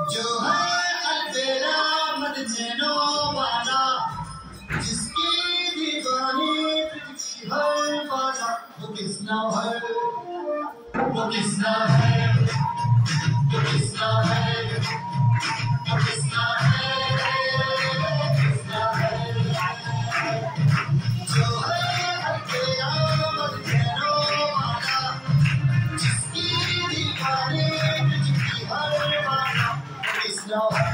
जो है अलबेला मद जैनो वाला, जिसकी दीवानी तुझकी हर बाजा वो किसना है? वो किसना है? वो किसना है? वो किसना है? किसना है? जो है जिसकी